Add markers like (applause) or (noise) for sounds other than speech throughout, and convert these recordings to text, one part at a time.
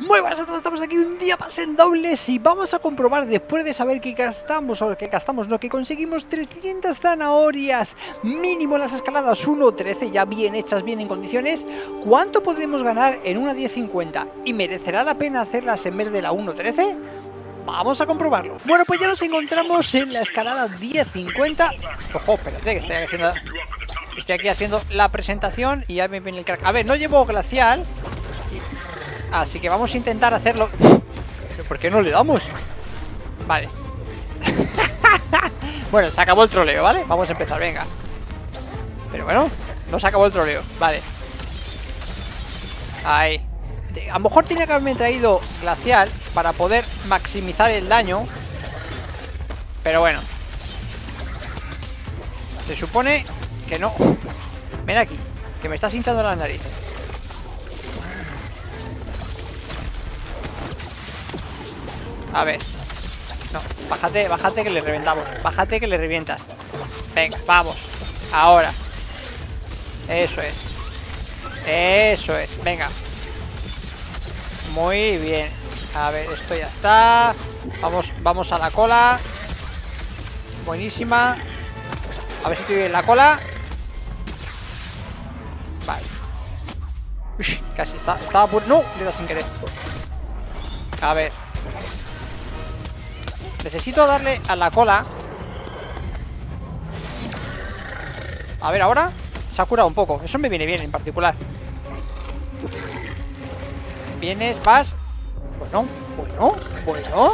Muy buenas a todos, estamos aquí un día más en dobles y vamos a comprobar después de saber que gastamos, o que gastamos, no, que conseguimos 300 zanahorias mínimo las escaladas 1.13 ya bien hechas, bien en condiciones, ¿cuánto podemos ganar en una 10.50? ¿Y merecerá la pena hacerlas en vez de la 1.13? Vamos a comprobarlo. Bueno, pues ya nos encontramos en la escalada 10.50. Ojo, espérate, que estoy haciendo, estoy aquí haciendo la presentación y ya me viene el crack. A ver, no llevo glacial, Así que vamos a intentar hacerlo. ¿Pero por qué no le damos? Vale. (laughs) Bueno, se acabó el troleo, ¿vale? Vamos a empezar, venga. Pero bueno, no se acabó el troleo Vale. Ahí. A lo mejor tenía que haberme traído glacial Para poder maximizar el daño. Pero bueno. Se supone que no. Ven aquí Que me estás hinchando las narices A ver. No, bájate, bájate que le reventamos. Bájate que le revientas. Venga, vamos. Ahora. Eso es. Eso es, venga. Muy bien. A ver, esto ya está. Vamos, vamos a la cola. Buenísima. A ver si estoy en la cola. Vale. Uy, casi está, estaba por... No, le sin querer. A ver Necesito darle a la cola. A ver, ahora Se ha curado un poco, eso me viene bien en particular. Vienes, vas Bueno, bueno, bueno.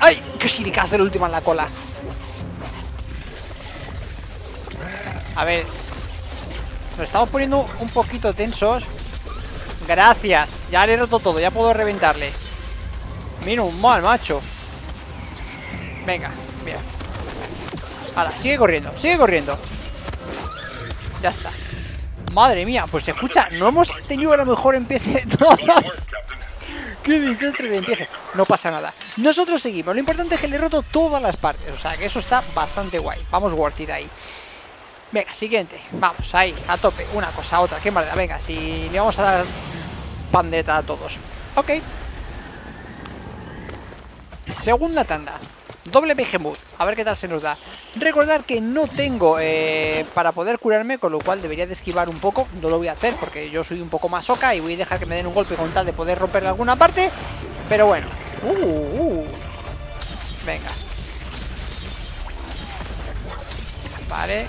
¡Ay! ¡Qué siricas del último en la cola! A ver. Nos estamos poniendo un poquito tensos. Gracias. Ya le he roto todo, ya puedo reventarle Mira un mal, macho. Venga, bien. Ahora, sigue corriendo, sigue corriendo. Ya está. Madre mía, pues escucha No hemos tenido la mejor empiece. (laughs) Qué desastre de empiece. No pasa nada. Nosotros seguimos. Lo importante es que le he roto todas las partes. O sea, que eso está bastante guay. Vamos worth it ahí. Venga, siguiente. Vamos, ahí, a tope. Una cosa, otra. Qué maldad. Venga, si le vamos a dar pandeta a todos. Ok Segunda tanda. Doble Behemoth, a ver qué tal se nos da. Recordar que no tengo eh, para poder curarme Con lo cual debería de esquivar un poco. No lo voy a hacer porque yo soy un poco más oca Y voy a dejar que me den un golpe con tal de poder romperle alguna parte. Pero bueno. Uh, uh. Venga. Vale.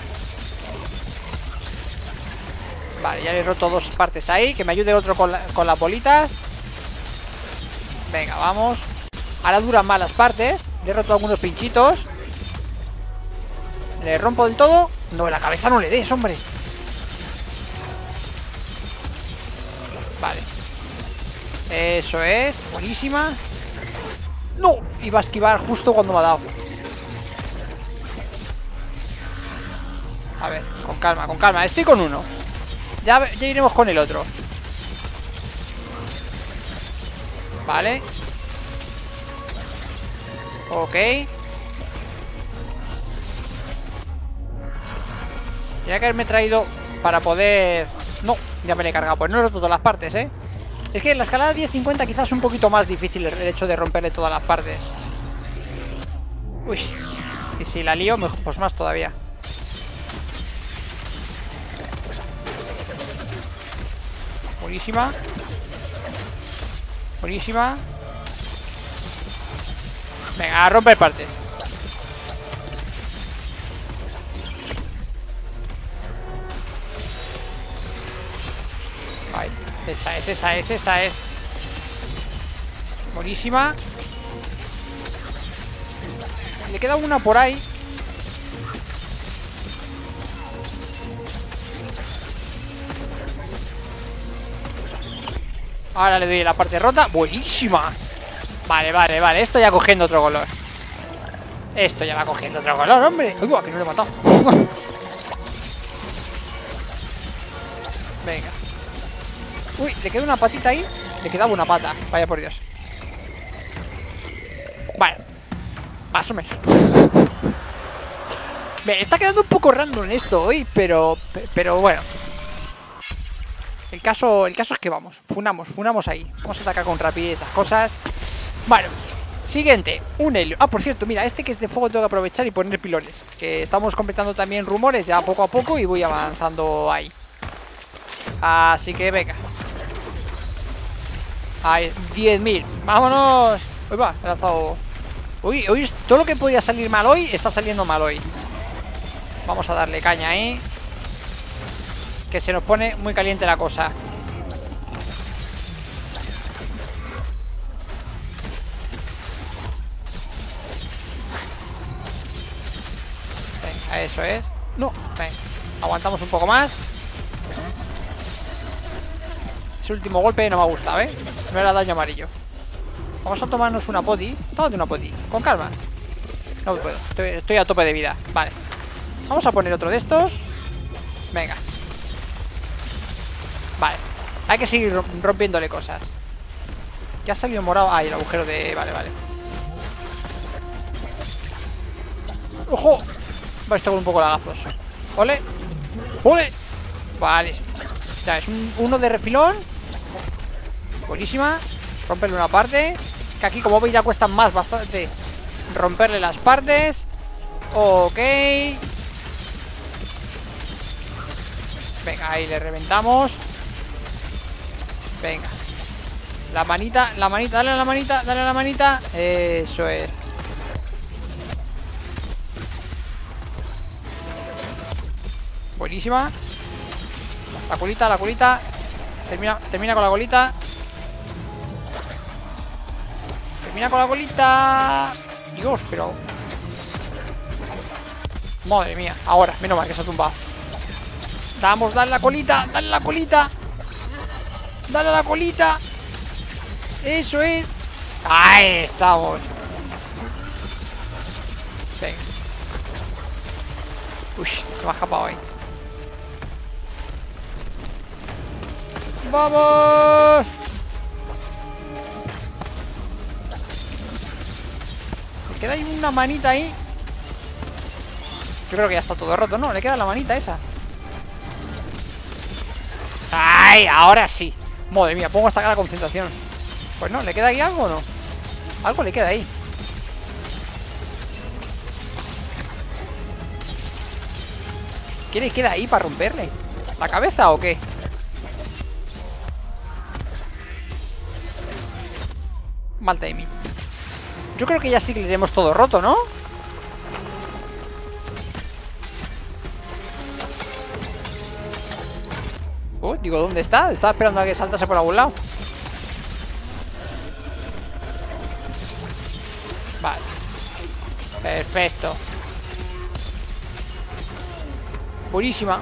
Vale, ya le he roto dos partes ahí. Que me ayude otro con, con las bolitas. Venga, vamos Ahora duran más las partes. Le he roto algunos pinchitos. Le rompo del todo. No, la cabeza no le des, hombre. Vale. Eso es, buenísima. No, iba a esquivar justo cuando me ha dado. A ver, con calma, con calma. Estoy con uno. Ya, ya iremos con el otro. Vale Ok. Tenía que haberme traído para poder... No, ya me le he cargado Pues no he roto todas las partes, ¿eh? Es que en la escalada 10.50 quizás es un poquito más difícil el hecho de romperle todas las partes. Uy. Y si la lío, pues más todavía. Buenísima. Buenísima Venga, a romper partes. Esa es, esa es, esa es. Buenísima. Le queda una por ahí. Ahora le doy la parte rota. Buenísima Vale, vale, vale, esto ya cogiendo otro color. Esto ya va cogiendo otro color, hombre. Uy, que no lo he matado. (laughs) Venga. Uy, le queda una patita ahí. Le quedaba una pata, vaya por Dios. Vale. Más o menos. Me está quedando un poco random esto hoy Pero, pero bueno. El caso, el caso es que vamos, funamos, funamos ahí. Vamos a atacar con rapidez esas cosas. Bueno, siguiente, un helio. Ah, por cierto, mira, este que es de fuego tengo que aprovechar y poner pilones. Que estamos completando también rumores ya poco a poco y voy avanzando ahí. Así que venga. Ahí, 10.000. ¡Vámonos! Uy, va, he lanzado... Uy, hoy todo lo que podía salir mal hoy está saliendo mal hoy. Vamos a darle caña ahí. Que se nos pone muy caliente la cosa. Eso es. No, venga. Aguantamos un poco más. Ese último golpe no me ha gustado, ¿eh? No era daño amarillo. Vamos a tomarnos una podi. Tómate una podi. Con calma. No puedo. Estoy, a tope de vida. Vale. Vamos a poner otro de estos. Venga. Vale. Hay que seguir rompiéndole cosas. Ya ha salido morado. Ah, el agujero de... Vale, vale. ¡Ojo! Va, esto con un poco lagazos. ¡Ole! ¡Ole! Vale. Ya, es un, uno de refilón. Buenísima. Romperle una parte. Que aquí, como veis, ya cuesta más bastante romperle las partes. Ok. Venga, ahí le reventamos. Venga. La manita, la manita, dale a la manita, dale a la manita. Eso es. Buenísima. La colita, la colita. Termina, termina con la colita. Termina con la colita. Dios, pero... Madre mía. Ahora, menos mal que se ha tumbado. Vamos, dale la colita, dale la colita. Dale la colita. Eso es. Ahí estamos. Venga. Uy, se me ha escapado ahí. ¡Vamos! Me queda ahí una manita ahí. Yo creo que ya está todo roto, ¿no? Le queda la manita esa. ¡Ay! Ahora sí. Madre mía, pongo hasta acá la concentración. Pues no, ¿le queda ahí algo o no? Algo le queda ahí. ¿Qué le queda ahí para romperle? ¿La cabeza o qué? Mal timing. Yo creo que ya sí que le tenemos todo roto, ¿no? Uh, digo, ¿dónde está? Estaba esperando a que saltase por algún lado. Vale. Perfecto. Buenísima.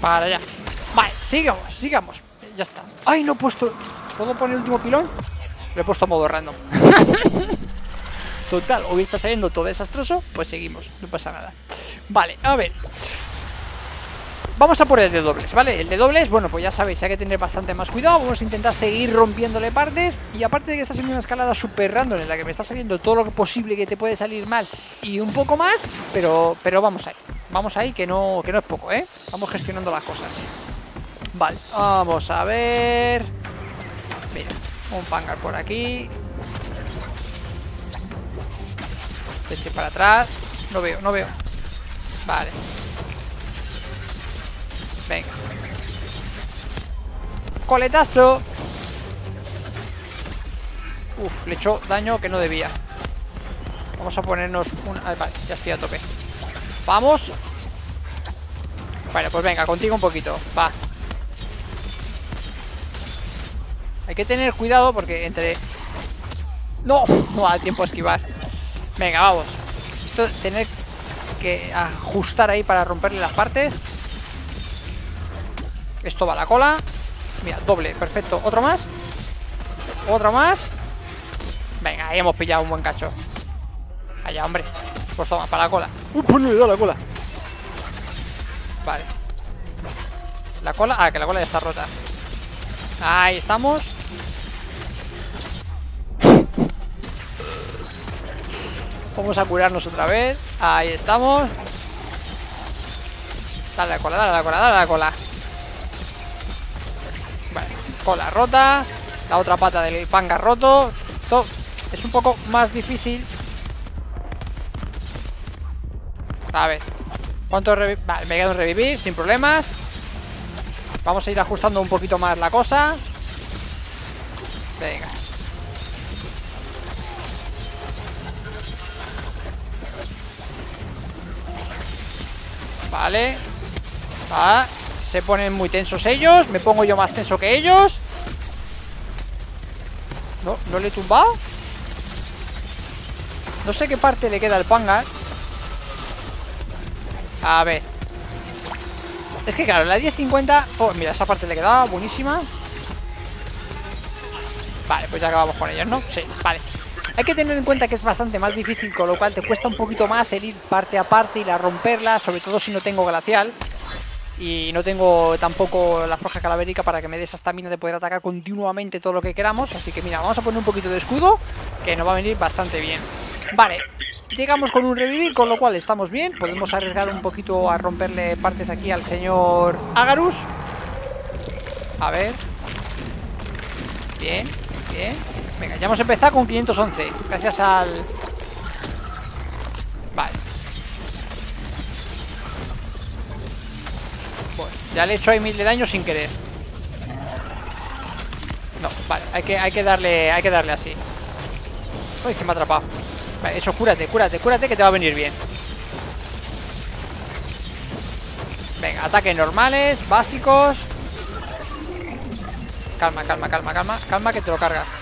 Para allá. Vale, sigamos, sigamos. Ya está. ¡Ay, no he puesto! ¿Puedo poner el último pilón? Lo he puesto a modo random. (laughs) Total, hoy está saliendo todo desastroso. Pues seguimos, no pasa nada. Vale, a ver. Vamos a por el de dobles, ¿vale? El de dobles, bueno, pues ya sabéis, hay que tener bastante más cuidado Vamos a intentar seguir rompiéndole partes Y aparte de que está siendo una escalada súper random En la que me está saliendo todo lo posible que te puede salir mal Y un poco más, pero, pero vamos ahí Vamos ahí, que no, que no es poco, ¿eh? Vamos gestionando las cosas Vale, vamos a ver un pangar por aquí Eche para atrás No veo, no veo Vale Venga. Coletazo. Uf, le echó daño que no debía. Vamos a ponernos un... Ah, vale, ya estoy a tope. Vamos. Bueno, pues venga, contigo un poquito. Va. Hay que tener cuidado porque entre... ¡No! (laughs) No da tiempo a esquivar. Venga, vamos. Esto tener que ajustar ahí para romperle las partes. Esto va a la cola Mira, doble, perfecto ¿Otro más? ¿Otro más? Venga, ahí hemos pillado un buen cacho Allá, hombre Pues toma, para la cola Uy, pues le da la cola Vale La cola, ah, que la cola ya está rota Ahí estamos Vamos a curarnos otra vez Ahí estamos Dale la cola, dale la cola, dale la cola Vale, cola rota. La otra pata del panga roto. Esto es un poco más difícil. A ver. ¿Cuánto Vale, me quedo en revivir sin problemas. Vamos a ir ajustando un poquito más la cosa. Venga. Vale. Ah, se ponen muy tensos ellos. Me pongo yo más tenso que ellos. No, no le he tumbado. No sé qué parte le queda al panga. A ver. Es que claro, la 1050... Oh, mira, esa parte le quedaba buenísima. Vale, pues ya acabamos con ellos, ¿no? Sí, vale. Hay que tener en cuenta que es bastante más difícil, con lo cual te cuesta un poquito más el ir parte a parte y la romperla, sobre todo si no tengo glacial. Y no tengo tampoco la forja calavérica para que me dé esa estamina de poder atacar continuamente todo lo que queramos. Así que mira, vamos a poner un poquito de escudo, que nos va a venir bastante bien. Vale, llegamos con un revivir, con lo cual estamos bien. Podemos arriesgar un poquito a romperle partes aquí al señor Agarus. A ver. Bien, bien. Venga, ya hemos empezado con 511. Gracias al... Vale. Bueno, ya le he hecho ahí mil de daño sin querer. No, vale, hay que, hay que darle. Hay que darle así. Uy, que me ha atrapado. Vale, eso, cúrate, cúrate, cúrate que te va a venir bien. Venga, ataques normales, básicos. Calma, calma, calma, calma, calma que te lo cargas.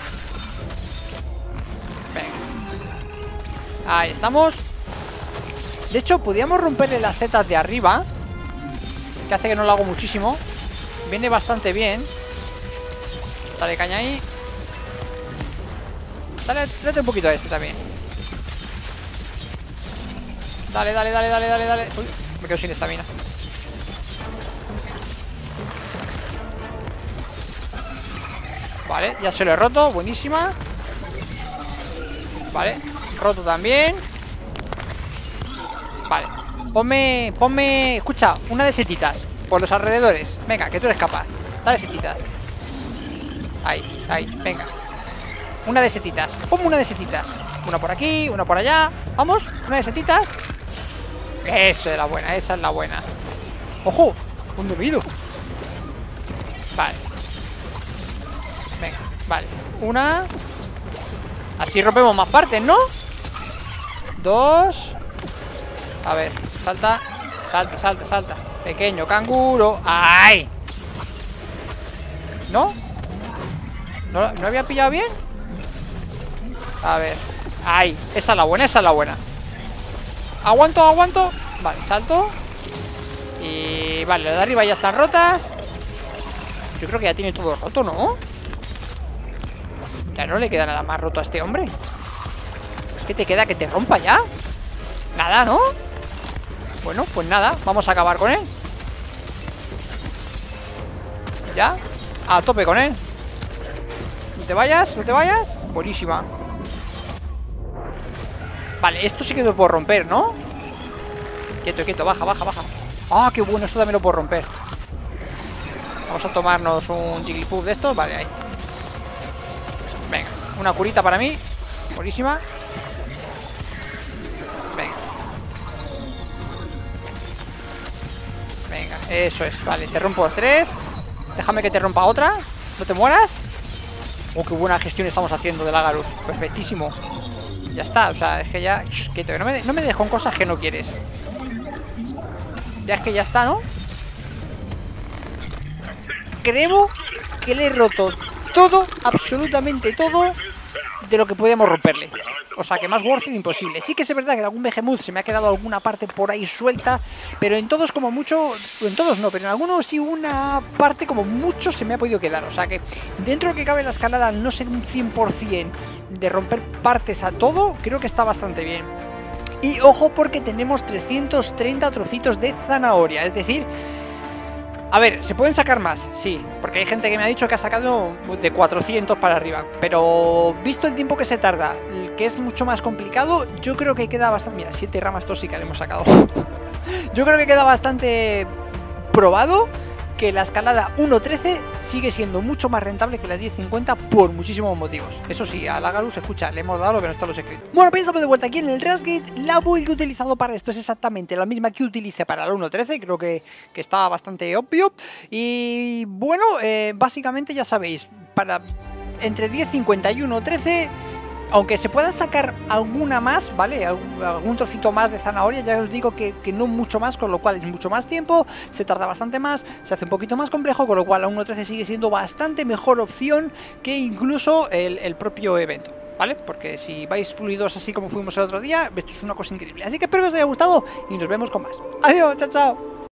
Ahí estamos. De hecho, podríamos romperle las setas de arriba Que hace que no lo hago muchísimo. Viene bastante bien. Dale caña ahí. Dale, date un poquito a este también. Dale, dale, dale, dale, dale, dale. Uy, me quedo sin estamina. Vale, ya se lo he roto, buenísima. Vale, Roto también. Vale Ponme, ponme, escucha, una de setitas Por los alrededores, venga, que tú eres capaz. Dale setitas. Ahí, ahí, venga. Una de setitas, ponme una de setitas. Una por aquí, una por allá. Vamos, una de setitas. Eso es la buena, esa es la buena. ¡Ojo! Un dormido. Vale. Venga, vale. Una. Así rompemos más partes, ¿no? Dos A ver, salta Salta, salta, salta Pequeño canguro ¡Ay! ¿No? ¿No, ¿No había pillado bien? A ver ¡Ay! Esa es la buena, esa es la buena Aguanto, aguanto Vale, salto Y vale, las de arriba ya están rotas Yo creo que ya tiene todo roto, ¿no? Ya no le queda nada más roto a este hombre ¿Qué te queda? ¿Que te rompa ya? Nada, ¿no? Bueno, pues nada, vamos a acabar con él ¿Ya? A tope con él No te vayas, no te vayas Buenísima Vale, esto sí que lo puedo romper, ¿no? Quieto, quieto, baja, baja, baja ¡Ah, qué bueno! Esto también lo puedo romper Vamos a tomarnos un Jigglypuff de estos Vale, ahí Venga, una curita para mí Buenísima Eso es, vale, te rompo tres. Déjame que te rompa otra No te mueras. Oh, qué buena gestión estamos haciendo del Agarus Perfectísimo. Ya está, o sea, es que ya... no me, no me cosas que no quieres. Ya es que ya está, ¿no? Creo que le he roto todo, absolutamente todo De lo que podíamos romperle o sea que más worth it imposible. Sí que es verdad que en algún Behemoth se me ha quedado alguna parte por ahí suelta, pero en todos como mucho, en todos no, pero en algunos sí una parte como mucho se me ha podido quedar. O sea que dentro de que cabe la escalada no ser un 100% de romper partes a todo, creo que está bastante bien. Y ojo porque tenemos 330 trocitos de zanahoria, es decir... A ver, ¿se pueden sacar más? Sí, porque hay gente que me ha dicho que ha sacado de 400 para arriba. Pero visto el tiempo que se tarda, que es mucho más complicado, yo creo que queda bastante... Mira, 7 ramas tóxicas le hemos sacado. (laughs) yo creo que queda bastante probado que la escalada 1.13 sigue siendo mucho más rentable que la 10.50 por muchísimos motivos. Eso sí, a la Garus, escucha, le hemos dado lo que no está los escritos. Bueno, pues estamos de vuelta aquí en el Rasgate. La build que he utilizado para esto es exactamente la misma que utilicé para la 1.13, creo que, que está bastante obvio. Y bueno, eh, básicamente ya sabéis, para entre 10.50 y 1.13 aunque se puedan sacar alguna más, ¿vale? Algún trocito más de zanahoria, ya os digo que, no mucho más, con lo cual es mucho más tiempo, se tarda bastante más, se hace un poquito más complejo, con lo cual la 1.13 sigue siendo bastante mejor opción que incluso el, propio evento. ¿Vale? Porque si vais fluidos así como fuimos el otro día, esto es una cosa increíble. Así que espero que os haya gustado y nos vemos con más. Adiós, chao, chao.